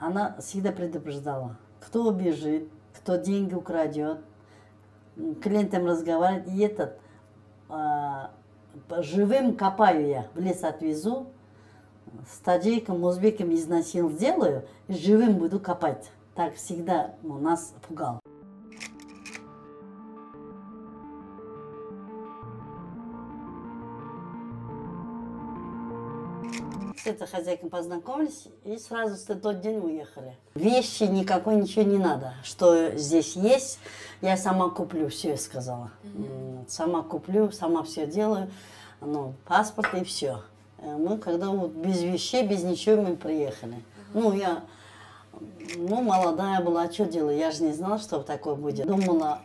она всегда предупреждала, кто убежит, кто деньги украдет, клиентам разговаривать, и этот, а, живым копаю я, в лес отвезу, с таджиком, узбеком изнасил сделаю, живым буду копать. Так всегда ну, нас пугал. Этой хозяйкой познакомились и сразу в тот день уехали. Вещи никакой, ничего не надо. Что здесь есть, я сама куплю, все я сказала. Mm-hmm. Сама куплю, сама все делаю. Ну, паспорт и все. Э, мы когда вот без вещей, без ничего мы приехали. Mm-hmm. Ну, я ну, молодая была, а что делать? Я же не знала, что такое будет. Думала,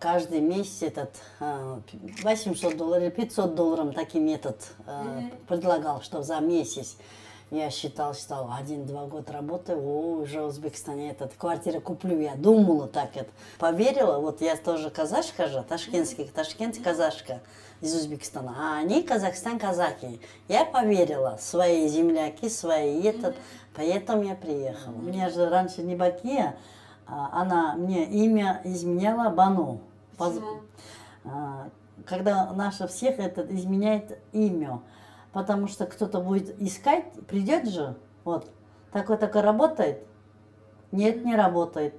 каждый месяц этот 800 а, долларов, 500 долларов таким метод mm-hmm. предлагал, что за месяц. Я считал, что один-два года работаю, о, уже в Узбекистане этот квартиру куплю. Я думала так это. Поверила, вот я тоже казашка же, ташкентский, Ташкент казашка из Узбекистана, а они Казахстан казаки. Я поверила, свои земляки, свои этот, поэтому я приехала. У меня же раньше не Бакия, а, она мне имя изменяла Бану. Почему? А, когда наша всех это изменяет имя, потому что кто-то будет искать, придет же, вот, такой-такой работает, нет, не работает,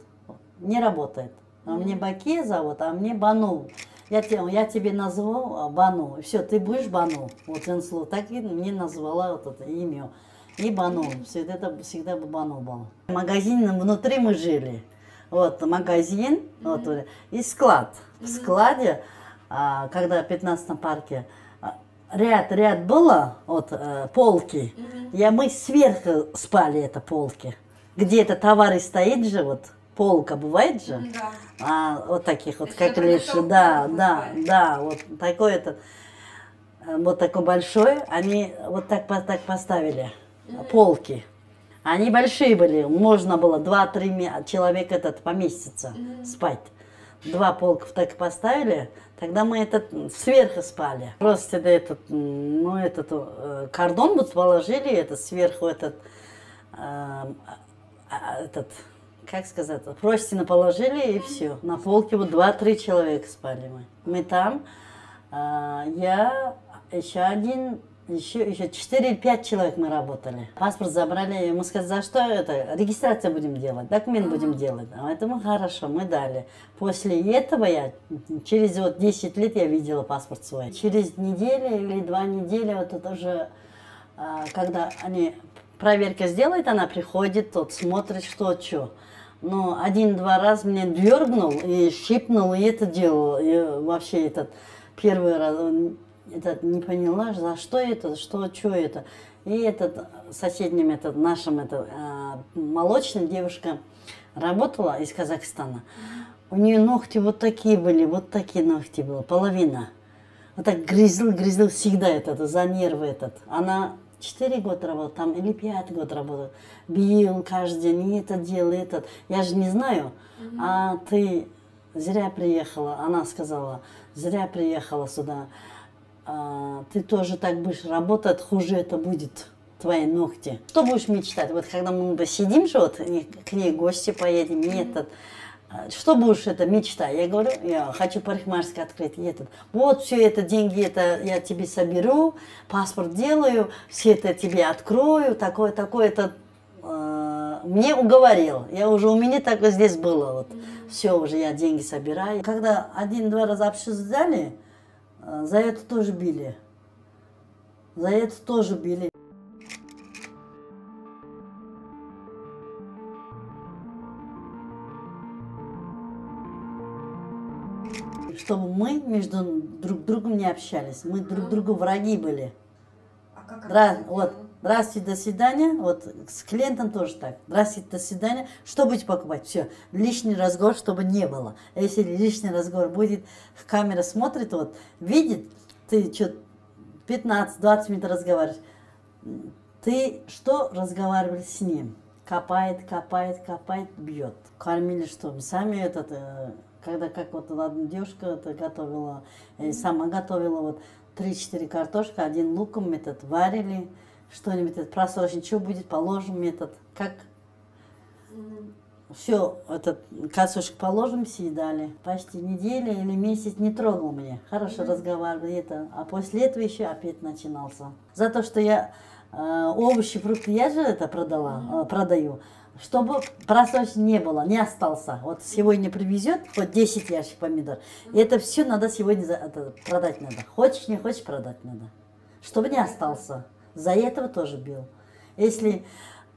не работает. А мне Баке зовут, а мне Бану. Я, тебе, я тебе назвал Бану, все, ты будешь Бану. Вот Инслу, так и мне назвала вот это имя. И Бану, всегда, это всегда Бану было. Магазин внутри мы жили вот магазин, mm-hmm. вот, и склад. Mm-hmm. В складе, а, когда в 15 парке, а, ряд, ряд было, вот, э, полки, mm-hmm. я, мы сверху спали, это полки. Где-то товары стоит же, вот, полка бывает же, да. а, вот таких вот, как лишь, да, да, да, вот такой этот, э, вот такой большой, они вот так, так поставили, полки. Они большие были, можно было 2-3 человека этот поместиться, спать. Два полков так поставили, тогда мы этот сверху спали. Просто этот, ну, этот э, кордон вот положили, это сверху этот, э, этот, как сказать, простина положили и все. На полке вот два-три человека спали мы. Мы там, э, я, еще один еще, еще 4-5 человек мы работали. Паспорт забрали, ему сказали, за что это? Регистрация будем делать, документ ага. будем делать. А это мы хорошо, мы дали. После этого я, через вот 10 лет я видела паспорт свой. Через неделю или два недели, вот это уже, а, когда они проверка сделает, она приходит, тот смотрит, что, что. Но один-два раз мне дергнул и щипнул, и это делал. И вообще этот первый раз этот не поняла, за что это, что, что это. И этот соседним, этот нашим, это э, молочная девушка работала из Казахстана. У нее ногти вот такие были, вот такие ногти было, половина. Вот так грызл, грызл всегда этот, за нервы этот. Она четыре года работала там или пять год работала. Бил каждый день, и это делал, этот. Я же не знаю. А ты зря приехала. Она сказала, зря приехала сюда а, ты тоже так будешь работать, хуже это будет твои ногти. Что будешь мечтать? Вот когда мы посидим же, вот к ней гости поедем, и этот, а, что будешь это мечта? Я говорю, я хочу парикмахерский открыть. И этот, вот все это деньги, это я тебе соберу, паспорт делаю, все это тебе открою, такое, такое, это э, мне уговорил. Я уже у меня так здесь было, вот все уже я деньги собираю. Когда один-два раза обсуждали, за это тоже били. За это тоже били. Чтобы мы между друг другом не общались. Мы друг другу враги были. А как Дра вот, здравствуйте, до свидания. Вот с клиентом тоже так. Здравствуйте, до свидания. Что будете покупать? Все. Лишний разговор, чтобы не было. А если лишний разговор будет, камера смотрит, вот, видит, ты что 15-20 минут разговариваешь. Ты что разговариваешь с ним? Копает, копает, копает, бьет. Кормили что? Сами этот, э, когда как вот одна девушка это готовила, и сама готовила вот 3-4 картошка, один луком метод варили, что-нибудь, этот просрочный, что будет, положим метод, как Все, этот косушек положим, съедали. Почти неделя или месяц не трогал меня. Хорошо разговаривали, это. А после этого еще опять начинался. За то, что я э, овощи, фрукты, я же это продала, э, продаю. Чтобы просрочки не было, не остался. Вот сегодня привезет хоть 10 ящик помидор. И это все надо сегодня за, это, продать надо. Хочешь, не хочешь, продать надо. Чтобы не остался. За этого тоже бил. Если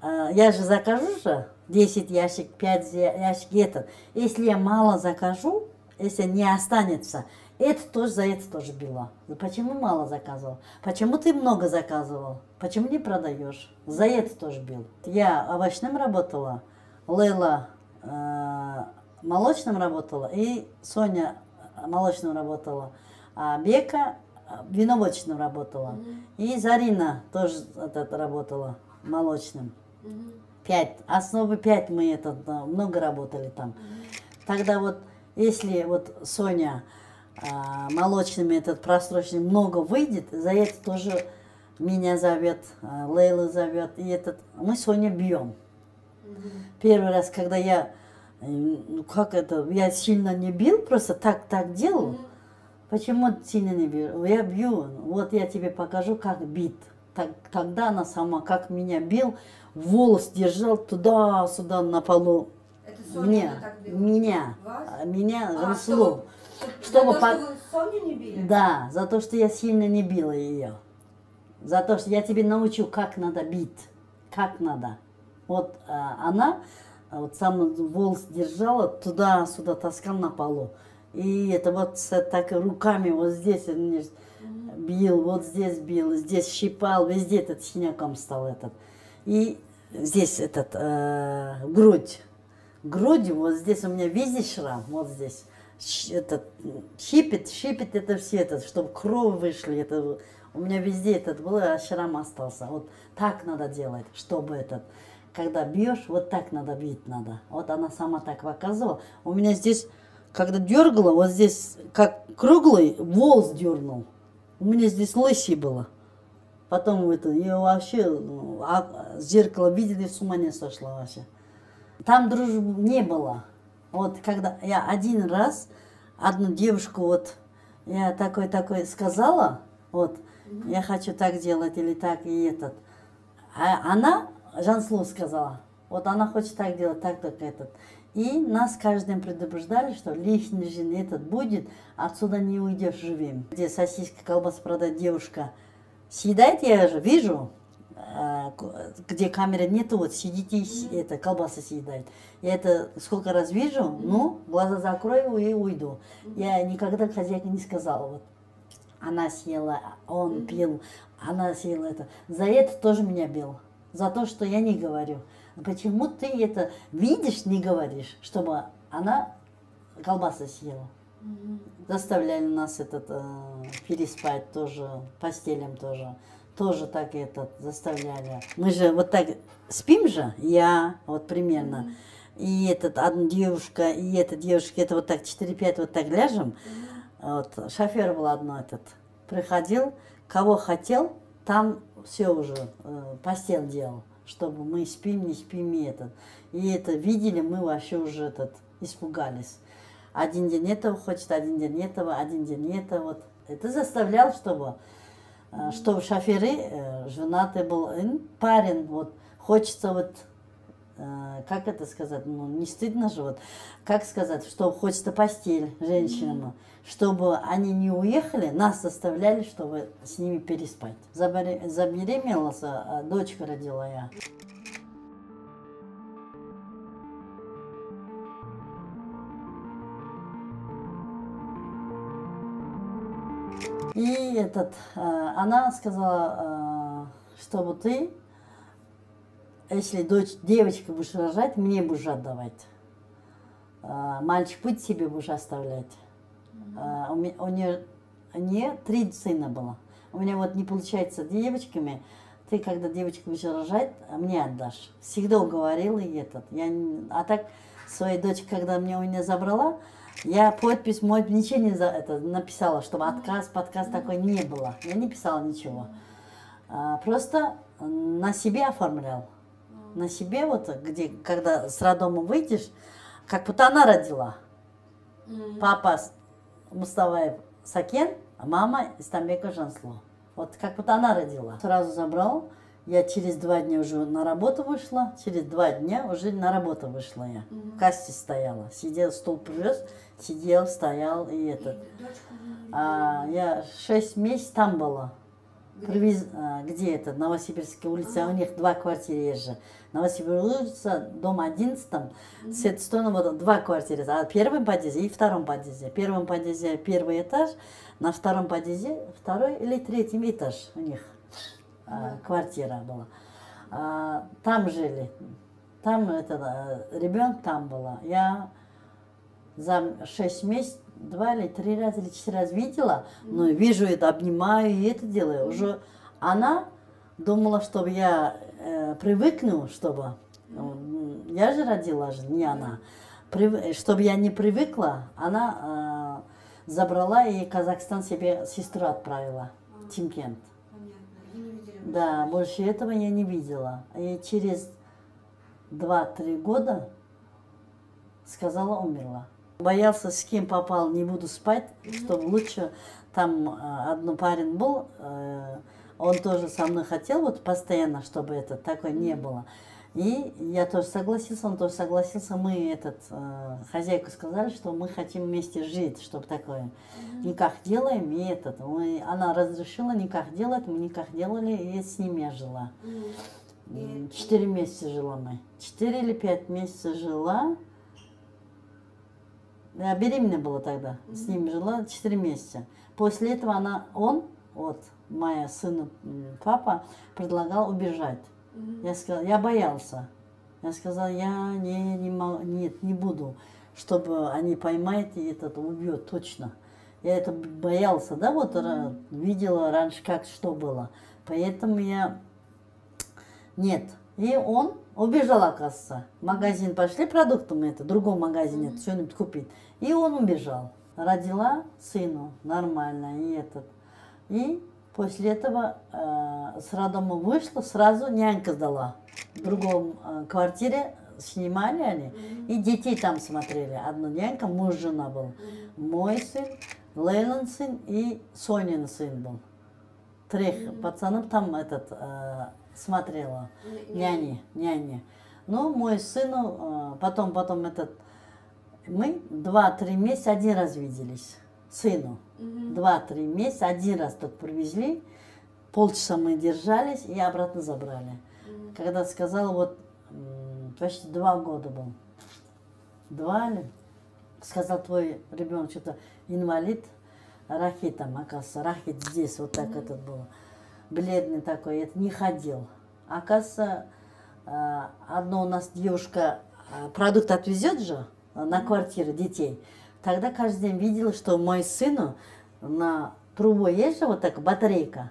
э, я же закажу же, 10 ящик, 5 ящик, этот. Если я мало закажу, если не останется, это тоже за это тоже била. Ну, почему мало заказывал? Почему ты много заказывал? Почему не продаешь? За это тоже бил. Я овощным работала, Лейла э, молочным работала и Соня молочным работала. А Бека виноводочным работала. Mm -hmm. И Зарина тоже это, работала молочным. Mm -hmm. Пять. Основы пять мы это много работали там. Тогда вот, если вот Соня а, молочными этот просроченный много выйдет, за это тоже меня зовет, а, Лейла зовет, и этот, мы Соня бьем. Первый раз, когда я, э, ну как это, я сильно не бил, просто так, так делал. Почему сильно не бил? Я бью, вот я тебе покажу, как бит. Так, тогда она сама, как меня бил, волос держал туда-сюда на полу. Это меня, меня, Вас? А, меня а, Жанслу. Чтобы, чтобы по... Соню не били? Да, за то, что я сильно не била ее. За то, что я тебе научу, как надо бить, как надо. Вот а, она а, вот сам волос держала, туда-сюда таскал на полу. И это вот так руками вот здесь бил, вот здесь бил, здесь щипал, везде этот синяком стал этот. И здесь этот, э, грудь. Грудь, вот здесь у меня везде шрам, вот здесь. Этот, щипит, щипит это все, это, чтобы кровь вышли, это, у меня везде этот был, а шрам остался. Вот так надо делать, чтобы этот, когда бьешь, вот так надо бить надо. Вот она сама так показывала. У меня здесь, когда дергала, вот здесь, как круглый, волос дернул. У меня здесь лысий было. Потом это, ее вообще ну, а, зеркало видели, с ума не сошла вообще. Там дружбы не было. Вот когда я один раз одну девушку вот, я такой-такой сказала, вот, я хочу так делать или так и этот. А она, Жанслу сказала, вот она хочет так делать, так, так, этот. И нас каждым предупреждали, что лишний же этот будет, отсюда не уйдешь живым. Где сосиски, колбасы продает девушка, съедает, я же вижу, а, где камеры нету, вот сидите, и это, колбасы съедает. Я это сколько раз вижу, ну, глаза закрою и уйду. Я никогда хозяйке не сказала, вот, она съела, он пил, она съела это. За это тоже меня бил, за то, что я не говорю. Почему ты это видишь, не говоришь, чтобы она колбасы съела? Заставляли нас этот э, переспать тоже, постелям тоже. Тоже так этот заставляли. Мы же вот так спим же, я вот примерно. И этот одна девушка, и эта девушка, это вот так 4-5 вот так ляжем. Вот, шофер был одно этот. Приходил, кого хотел, там все уже, э, постель делал, чтобы мы спим, не спим, и этот. И это видели, мы вообще уже этот, испугались один день этого хочет, один день этого, один день этого. Вот. Это заставлял, чтобы, э, чтобы шоферы, э, женатый был парень, вот, хочется вот, как это сказать, ну, не стыдно же, вот, как сказать, что хочется постель женщинам, чтобы они не уехали, нас заставляли, чтобы с ними переспать. Забеременелась, дочка родила я. И этот, э, она сказала, э, чтобы ты, если дочь, девочка будешь рожать, мне будешь отдавать. Э, мальчик путь себе будешь оставлять. У, меня, у нее, у нее три сына было. У меня вот не получается девочками. Ты, когда девочку будешь рожать, мне отдашь. Всегда уговорила и этот. Я, а так, своей дочь, когда меня у меня забрала, я подпись, мой ничего не за это написала, чтобы отказ, подказ такой не было. Я не писала ничего. А, просто на себе оформлял. На себе, вот где, когда с роддома выйдешь, как будто она родила. Мгм. Папа Муставаев Сакен, а мама Истамбека Жансло. Вот как будто она родила. Сразу забрал. Я через два дня уже на работу вышла. Через два дня уже на работу вышла я. В кассе стояла. Сидел, стол привез, сидел, стоял и этот. Вы- А, я шесть месяцев там была. Привез, а, где это? Новосибирская улица. У них два квартиры есть же. Новосибирская улица, дом 11, там, с этой стороны вот два квартиры. А первом подъезде и втором подъезде. В первом подъезде первый этаж, на втором подъезде второй или третий этаж у них а, квартира была. А, там жили. Там это, ребенок там была. Я за 6 месяцев два или три раза или четыре раза видела, но вижу это, обнимаю и это делаю. Уже она думала, чтобы я э, привыкну, чтобы м, я же родила же, не она. Прив- чтобы я не привыкла, она э, забрала и Казахстан себе сестру отправила, Тимкент. Видели больше. Да, больше этого я не видела. И через 2-3 года сказала, умерла. Боялся, с кем попал, не буду спать, чтобы лучше. Там э, один парень был, э, он тоже со мной хотел, вот постоянно, чтобы это такое не было. И я тоже согласился, он тоже согласился. Мы этот э, хозяйку сказали, что мы хотим вместе жить, чтобы такое. Никак делаем, и этот. Мы, она разрешила никак делать, мы никак делали, и с ним я жила. Четыре месяца жила мы. Четыре или пять месяцев жила. Я беременна была тогда. С ним жила четыре месяца. После этого она, он, вот, моя сын, м, папа, предлагал убежать. Мгм. Я сказала, я боялся. Я сказала, я не, не мо- нет, не буду, чтобы они поймают и этот убьет точно. Я это боялся, да, вот ра- видела раньше, как что было. Поэтому я нет. И он убежал, оказывается. В магазин пошли продукты мы это, в другом магазине это что-нибудь купить. И он убежал. Родила сыну нормально, и этот. И после этого э, с роддома вышла, сразу нянька сдала. В другом э, квартире снимали они, и детей там смотрели. Одна нянька, муж, жена был. Мой сын, Лейлан сын и Сонин сын был. Трех пацанов там этот э, смотрела. Ня- Няни, няни. Ну, мой сын, э, потом, потом этот, мы два-три месяца один раз виделись, сыну. Два-три месяца один раз только привезли, полчаса мы держались и обратно забрали. Когда сказала, вот почти два года был, два ли, сказал твой ребенок что-то инвалид, рахит там, оказывается, рахит здесь, вот так этот был, бледный такой, это не ходил. Оказывается, э, одна у нас девушка э, продукт отвезет же на квартиру детей. Тогда каждый день видела, что мой сын на трубу есть же вот так батарейка,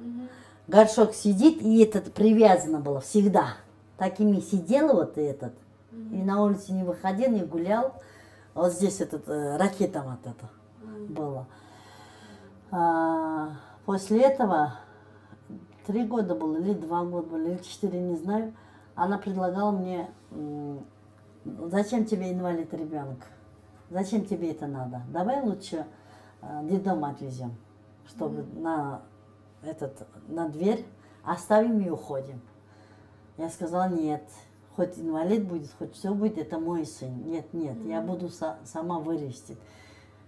горшок сидит, и этот привязано было всегда. Такими сидела вот и этот. И на улице не выходил, не гулял. Вот здесь этот э, ракета вот это было. А, после этого три года было, или два года было, или четыре, не знаю. Она предлагала мне, зачем тебе инвалид ребенок? Зачем тебе это надо? Давай лучше э, детдом отвезем, чтобы на, этот, на дверь оставим и уходим. Я сказала, нет, хоть инвалид будет, хоть все будет, это мой сын. Нет, нет, я буду са- сама вырастить.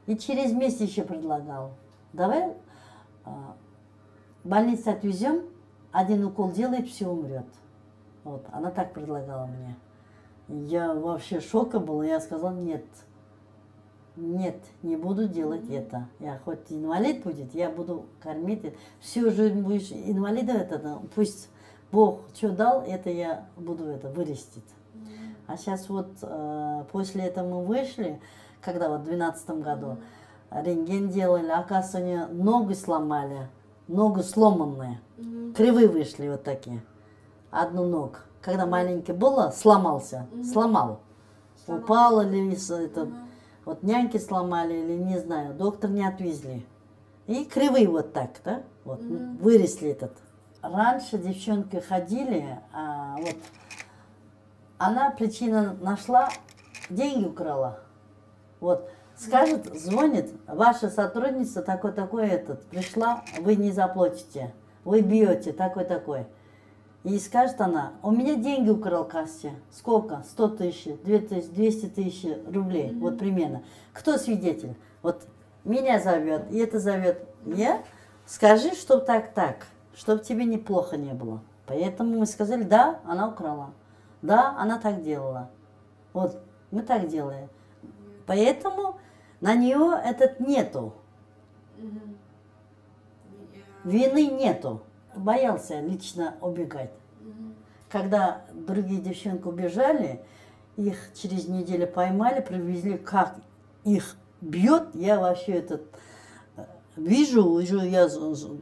И через месяц еще предлагал, давай больницу отвезем, один укол делает, все умрет. Вот, она так предлагала мне. Я вообще шока была, я сказала, нет, нет, не буду делать это. Я хоть инвалид будет, я буду кормить. Всю жизнь будешь инвалидом, это, пусть Бог что дал, это я буду это вырастить. А сейчас вот э, после этого мы вышли, когда вот в 2012 году рентген делали, оказывается, у нее ногу сломали, ногу сломанные, Мгм. кривые вышли вот такие, одну ногу. Когда маленький было, сломался, сломал. Сломал. Упал или это, Мгм. вот няньки сломали или не знаю, доктор не отвезли. И кривые вот так, да, вот выросли этот. Раньше девчонки ходили, а вот она причина нашла, деньги украла. Вот, скажет, звонит, ваша сотрудница такой-такой этот, пришла, вы не заплатите, вы бьете такой-такой. И скажет она, у меня деньги украл кассе. Сколько? 100 тысяч, 200 тысяч рублей, вот примерно. Кто свидетель? Вот меня зовет, и это зовет. Я? Скажи, что так-так, чтобы тебе неплохо не было. Поэтому мы сказали, да, она украла. Да, она так делала. Вот, мы так делаем. Поэтому на нее этот нету. Вины нету. Боялся лично убегать. Когда другие девчонки убежали, их через неделю поймали, привезли, как их бьет, я вообще этот э, вижу, уже я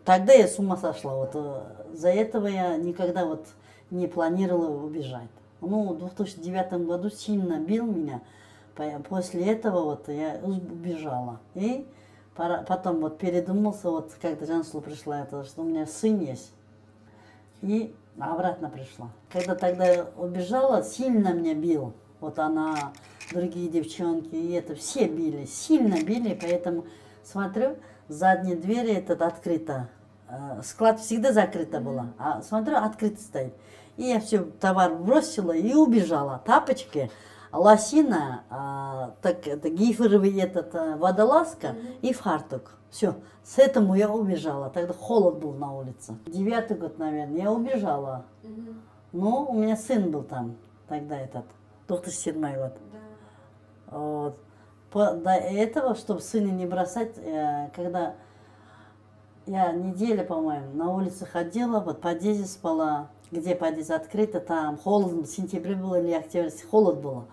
тогда я с ума сошла. Вот э, за этого я никогда вот не планировала убежать. Ну, в 2009 году сильно бил меня. По- После этого вот я убежала. И потом вот передумался, вот когда Жанслу пришла, это, что у меня сын есть. И обратно пришла. Когда тогда убежала, сильно меня бил. Вот она, другие девчонки, и это все били, сильно били, поэтому смотрю, задняя дверь этот открыта. Э, Склад всегда закрыта была, а смотрю, открыто стоит. И я все товар бросила и убежала. Тапочки, лосина, а, так это гиферовый этот а, водолазка и фартук. Все, с этому я убежала. Тогда холод был на улице. Девятый год, наверное, я убежала. Мгм. Ну, у меня сын был там тогда этот, 2007 год. Да. Вот. По- до этого, чтобы сына не бросать, э, когда я неделю, по-моему, на улице ходила, вот подъезде спала, где подъезд открыто, там холодно, в сентябре было или октябре, холод было.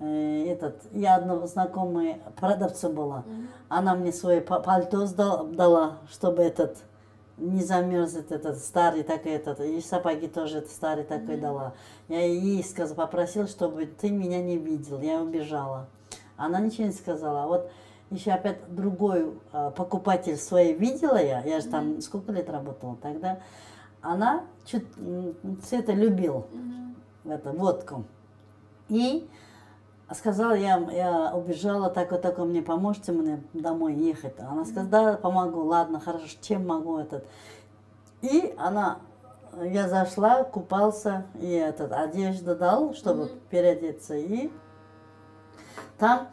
Э, Этот, я одного знакомой продавца была, Мгм. она мне свое па- пальто сдал- дала, чтобы этот не замерз этот старый такой этот, и сапоги тоже этот старый такой дала. Я ей сказала, попросила, чтобы ты меня не видел, я убежала. Она ничего не сказала. Вот еще опять другой а, покупатель свой видела я, я же там сколько лет работала тогда, она чуть это любил, Мгм. это, водку. И сказала, я, я убежала, такой такой мне поможете мне домой ехать. Она сказала, да, помогу, ладно, хорошо, чем могу этот. И она, я зашла, купался, и этот, одежду дал, чтобы Мгм. переодеться. И там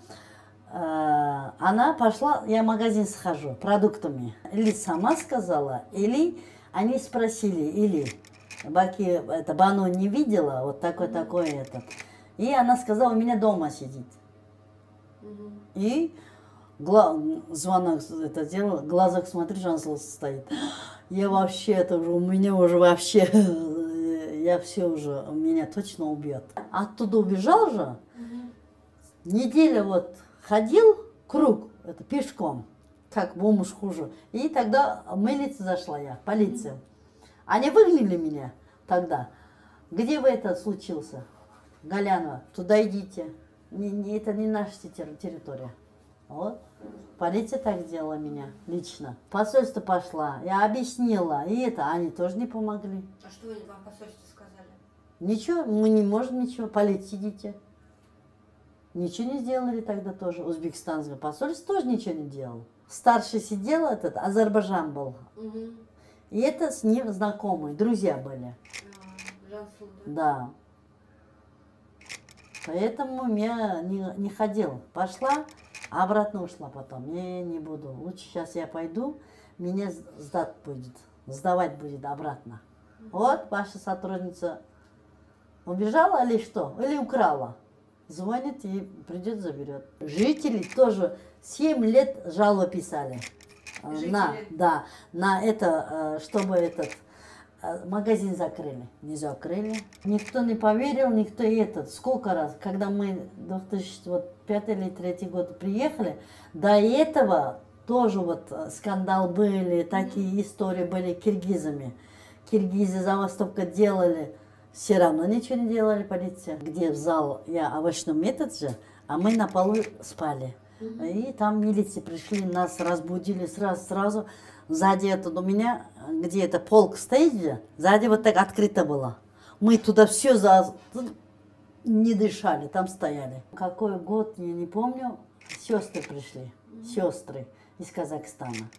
э, она пошла, я в магазин схожу, продуктами. Или сама сказала, или они спросили, или Баки, это Бану не видела, вот такой такой этот. И она сказала, у меня дома сидит. И гла- звонок это делал, глазах смотрю, Жансл стоит. Я вообще, это уже, у меня уже вообще, я все уже, меня точно убьет. Оттуда убежал же, неделя вот ходил круг, это пешком, как бомж хуже. И тогда в милицию зашла я, в полицию. Они выгнали меня тогда. Где вы это случился? Галянова, туда идите. Не, не, это не наша терри- территория. Вот. Полиция так сделала меня лично. Посольство пошла, я объяснила, и это, они тоже не помогли. А что они вам в посольстве сказали? Ничего, мы не можем ничего, полиция идите. Ничего не сделали тогда тоже. Узбекистанское посольство тоже ничего не делал. Старший сидел этот, Азербайджан был. Мгм. И это с ним знакомые, друзья были. А, Жансу, да? Да. Поэтому я не, не ходил. Пошла, а обратно ушла потом. Не, не буду. Лучше сейчас я пойду, меня сдать будет. Сдавать будет обратно. Вот ваша сотрудница убежала или что? Или украла? Звонит и придет, заберет. Жители тоже 7 лет жалобы писали. Э, На, Жители? да, на это, э, чтобы этот магазин закрыли. Не закрыли. Никто не поверил, никто и этот. Сколько раз, когда мы 2005 или 2003 год приехали, до этого тоже вот э, скандал были, такие истории были киргизами. Киргизы забастовка делали, все равно ничего не делали полиция. Где в зал, я овощном метод же, а мы на полу спали. И там милиции пришли, нас разбудили сразу, сразу. Сзади это у меня, где это полк стоит же, сзади вот так открыто было. Мы туда все за... не дышали, там стояли. Какой год, я не помню, сестры пришли, сестры из Казахстана.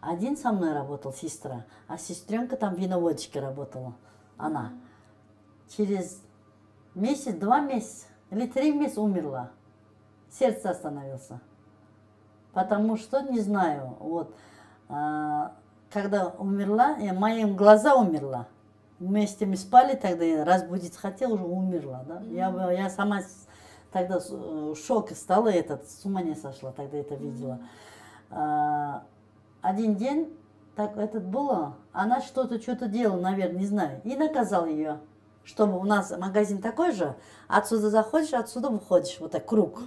Один со мной работал, сестра, а сестренка там виноводочкой работала, она. Через месяц, два месяца или три месяца умерла. Сердце остановился. Потому что, не знаю, вот, когда умерла, я, моим глаза умерла. Вместе мы спали тогда, я разбудить хотел, уже умерла, да. Я, бы- я сама с- тогда э, в шоке стала, этот, с ума не сошла, тогда это видела. А, один день, так этот было, она что-то, что-то делала, наверное, не знаю, и наказал ее, чтобы у нас магазин такой же, отсюда заходишь, отсюда выходишь, вот так, круг.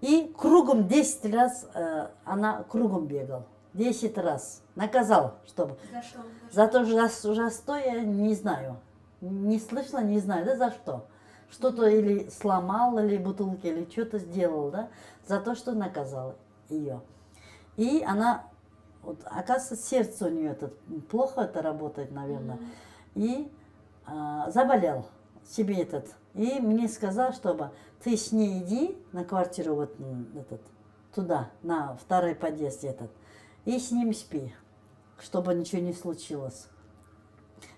И кругом 10 раз э, она кругом бегал. 10 раз. Наказал, чтобы. За что? За то, за, за что я не знаю. Не слышала, не знаю, да за что. Что-то или сломал, или бутылки, или что-то сделал, да. За то, что наказал ее. И она, вот, оказывается, сердце у нее это, плохо это работает, наверное. И а, заболел себе этот. И мне сказал, чтобы ты с ней иди на квартиру вот этот, туда, на второй подъезд этот, и с ним спи, чтобы ничего не случилось.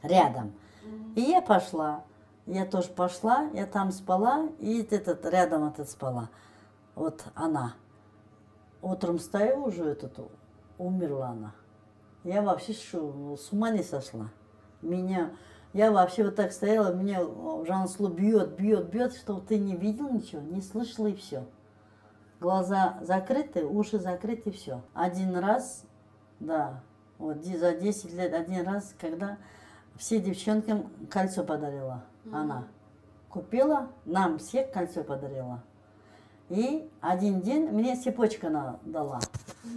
Рядом. И я пошла. Я тоже пошла, я там спала, и этот рядом этот спала. Вот она. Утром стою уже, этот, умерла она. Я вообще шу- с ума не сошла. Меня, я вообще вот так стояла, меня Жанслу бьет, бьет, бьет, что ты не видел ничего, не слышал и все. Глаза закрыты, уши закрыты, все. Один раз, да, вот за 10 лет один раз, когда все девчонкам кольцо подарила она. Купила, нам всех кольцо подарила. И один день мне цепочка она дала.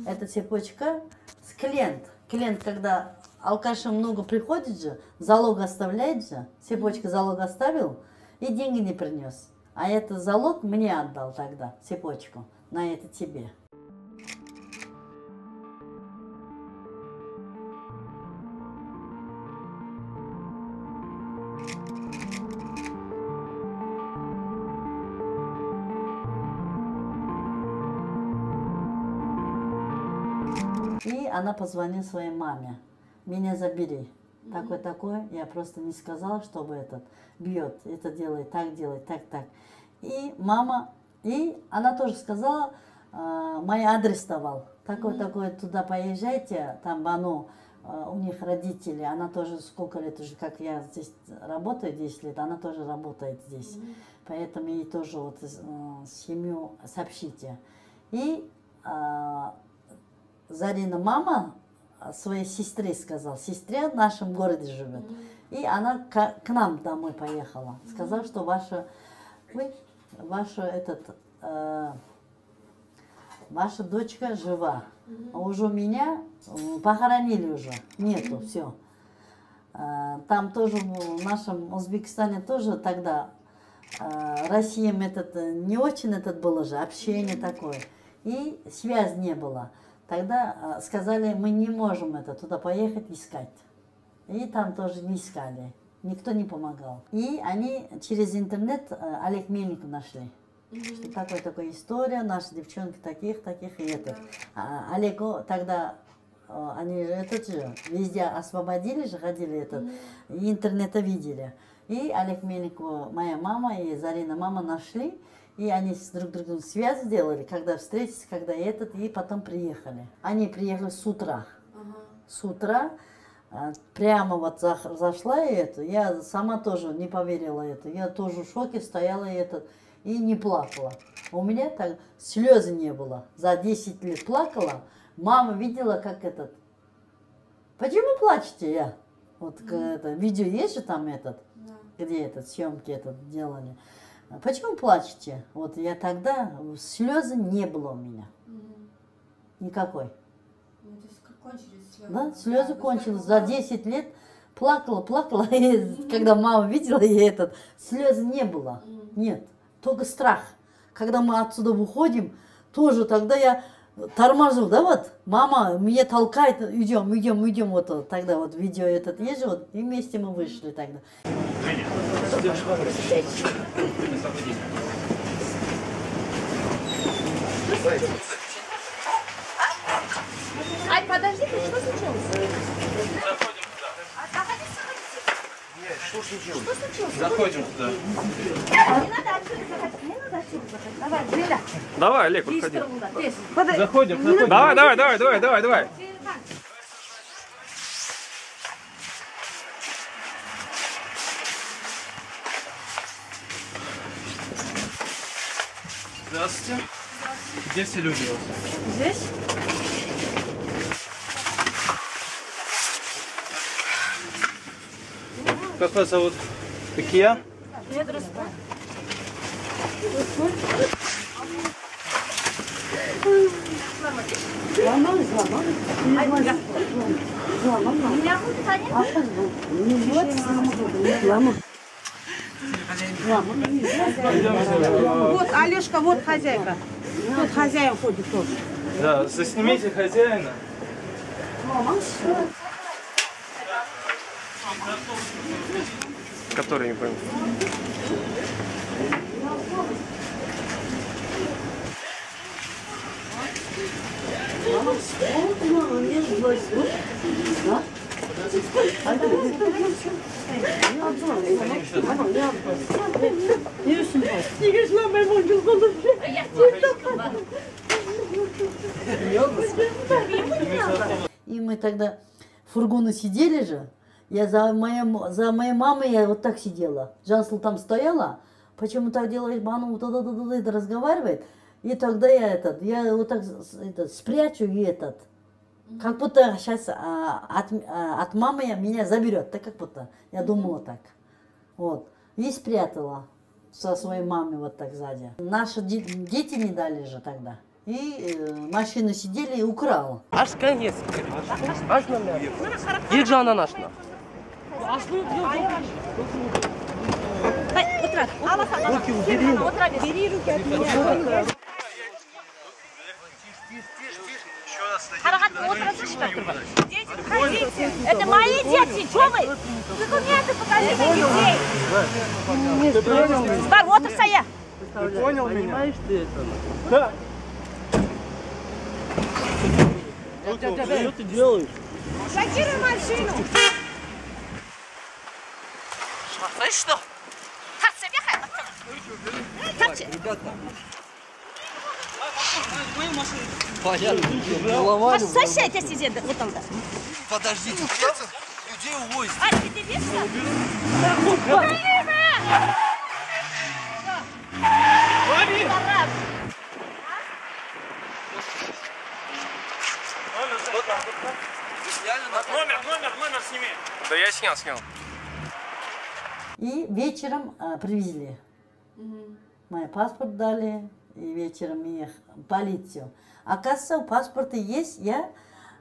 Эта цепочка с клиент. Клиент, когда алкаша много приходит же, залог оставляет же, цепочка залог оставил и деньги не принес. А это залог мне отдал тогда, цепочку, на это тебе. И она позвонила своей маме. Меня забери. Такой такой, я просто не сказала, чтобы этот бьет, это делает, так делает, так, так. И мама, и она тоже сказала, э, мой адрес давал. Такой, такой, туда поезжайте, там Бану, э, у них родители, она тоже сколько лет уже, как я здесь работаю, 10 лет, она тоже работает здесь. Поэтому ей тоже вот э, семью сообщите. И э, Зарина мама своей сестре сказал, сестре в нашем городе живет. И она к, к нам домой поехала. Сказала, что ваша, вы, ваша этот, э, ваша дочка жива. А уже меня э, похоронили уже, нету, все. Там тоже в нашем Узбекистане тоже тогда э, Россиям этот э, не очень этот было же общение такое и связь не было. Тогда э, сказали, мы не можем это туда поехать искать. И там тоже не искали. Никто не помогал. И они через интернет э, Олег Мельников нашли. Что такое такая история, наши девчонки таких, таких и это. А Олегу тогда э, они же этот же везде освободили же, ходили этот, и интернета видели. И Олег Мельников, моя мама и Зарина мама нашли, и они с друг другом связь сделали, когда встретились, когда этот, и потом приехали. Они приехали с утра. Ага. С утра а, прямо вот зашла и это, я сама тоже не поверила это, я тоже в шоке стояла и это, и не плакала. У меня так слезы не было. За 10 лет плакала, мама видела, как этот. Почему плачете я? Вот к- это, видео есть же там этот, Да. где этот съемки этот делали. А Почему плачете? Вот я тогда слезы не было у меня никакой. Ну, то есть кончились слезы? Да, слезы вы кончились. столько За 10 лет плакала, плакала. И когда мама видела, и этот, слез не было. Нет, только страх. Когда мы отсюда выходим, тоже тогда я тормозил, да вот, мама меня толкает, идем, идем, идем, вот тогда вот видео этот есть вот, и вместе мы вышли тогда. Ай, подождите, что случилось? Заходим туда. Не надо отсюда заходить, не надо отсюда заходить. Давай, Зиля, Давай, Олег, подходи. туда. Заходим, заходим. Давай, давай, давай, давай, давай, давай. Здравствуйте. Где все люди у вас? Здесь? Как вас зовут? Какие? Меня будет они? Вот, Олежка, вот хозяйка. Тут хозяин ходит тоже. Да, заснимите хозяина. Который не пойму. И мы тогда в фургоне сидели же. Я за моей, за моей мамой я вот так сидела. Жансл там стояла. Почему так делает Бану? Вот это, это, это, разговаривает. И тогда я этот, я вот так этот, спрячу и этот. Как будто сейчас от, а, от мамы меня заберет. Так как будто. Я думала так. Вот. И спрятала со своей мамой вот так сзади. Наши де- дети не дали же тогда. И э, машину сидели и украл. Аж конец. Аж номер. Ежи ананашна. Руки убери. Бери руки от меня. Харагат, вот разрешите открывать. Дети, выходите. Это мои дети, что вы? Документы покажите детей. Бар, вот и стоя. Понимаешь ты это? Что ты делаешь? Блокируй машину. Знаешь что? Тарция, Понятно. Голова. Сосед сидит вот там. да. Подождите, людей увозят. А, ты видишь? Украина! Тарас. Да я снял, снял. И вечером а, привезли. Мой паспорт дали, и вечером мне в полицию. Оказывается, у паспорта есть, я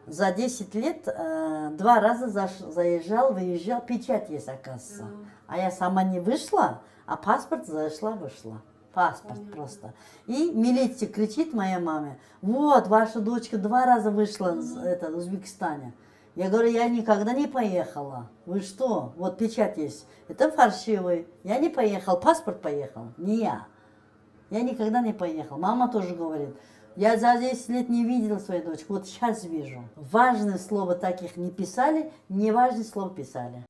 за 10 лет э, два раза заш- заезжал, выезжал, печать есть, оказывается. А я сама не вышла, а паспорт зашла, вышла. Паспорт просто. И милиция кричит моей маме, вот, ваша дочка два раза вышла из это, в Узбекистане. Я говорю, я никогда не поехала. Вы что? Вот печать есть. Это фальшивый. Я не поехал, паспорт поехал, не я. Я никогда не поехал. Мама тоже говорит, я за 10 лет не видела свою дочку, вот сейчас вижу. Важные слова таких не писали, неважные слова писали.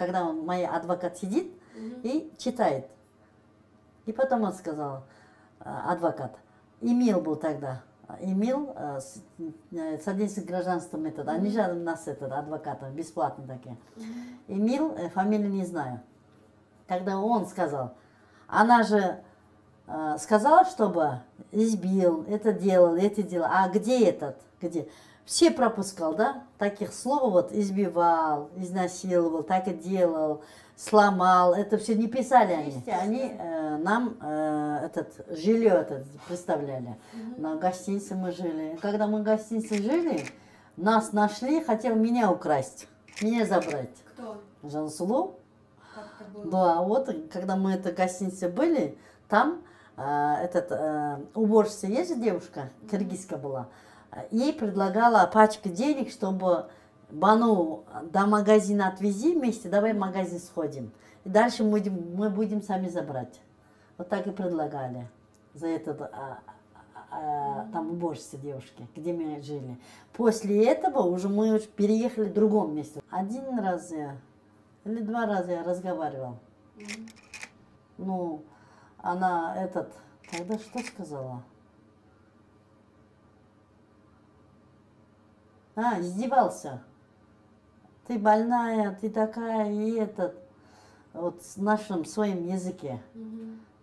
Когда он, мой адвокат сидит и читает. И потом он сказал, а, адвокат, Эмил был тогда, Эмил а, с, э, содействие гражданством этот, они же нас этот, адвокаты, бесплатно такие. Эмил, э, фамилию не знаю. Тогда он сказал, она же э, сказала, чтобы избил, это делал, это делал. А где этот? Где? Все пропускал, да? Таких слов вот избивал, изнасиловал, так и делал, сломал. Это все не писали они. Они э, нам э, этот жилье этот представляли. На гостинице мы жили. Когда мы в гостинице жили, нас нашли, хотел меня украсть. Меня забрать. Кто? Жансулу. Это? Да, вот когда мы в этой гостинице были, там э, этот э, уборщица есть девушка, киргизка была, ей предлагала пачку денег, чтобы Бану до магазина отвези вместе, давай в магазин сходим. И дальше мы будем, мы будем сами забрать. Вот так и предлагали за этот а, а, а, там уборщица девушки, где мы жили. После этого уже мы уж переехали в другом месте. Один раз я или два раза я разговаривал. Ну, она этот, тогда что сказала? А, издевался. Ты больная, ты такая, и этот, вот с нашим своим языке.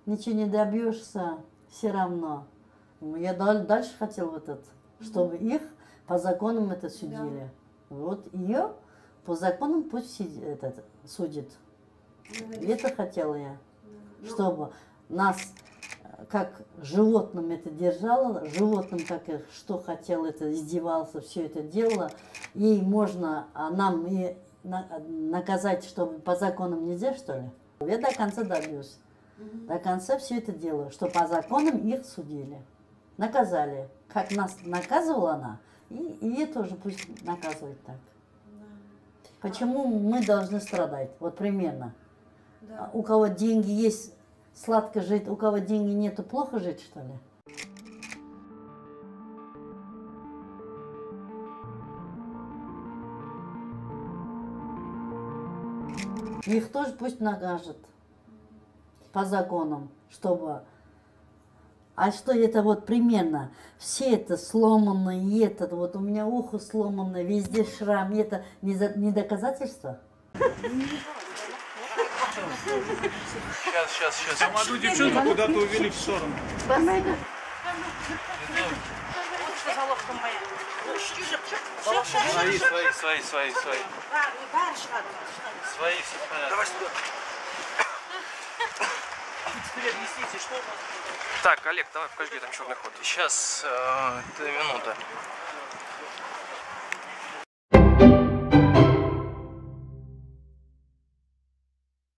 Ничего не добьешься, все равно. Ну, Я дал- дальше хотел вот этот, чтобы их по законам это судили. Вот ее по законам пусть сид- этот, судит. И это хотела я. Чтобы нас как животным это держало, животным как что хотел, это издевался, все это делало. Ей можно, а нам и на- наказать, чтобы по законам нельзя, что ли? Я до конца добьюсь. До конца все это делаю, что по законам их судили. Наказали. Как нас наказывала она, и, ее тоже пусть наказывают так. Почему мы должны страдать? Вот примерно. А У кого деньги есть, сладко жить, у кого деньги нету, плохо жить, что ли? Их тоже пусть накажет по законам, чтобы... А что это вот примерно? Все это сломано, и это вот у меня ухо сломано, везде шрам, это не, за- не доказательство? Сейчас, сейчас, сейчас. Там одну девчонку куда-то увели в сторону. Свои, свои, свои, свои, свои. Свои, все понятно. Давай сюда. Теперь объясните, что у нас Так, Олег, давай покажи, где там черный ход. Сейчас, э, две минуты.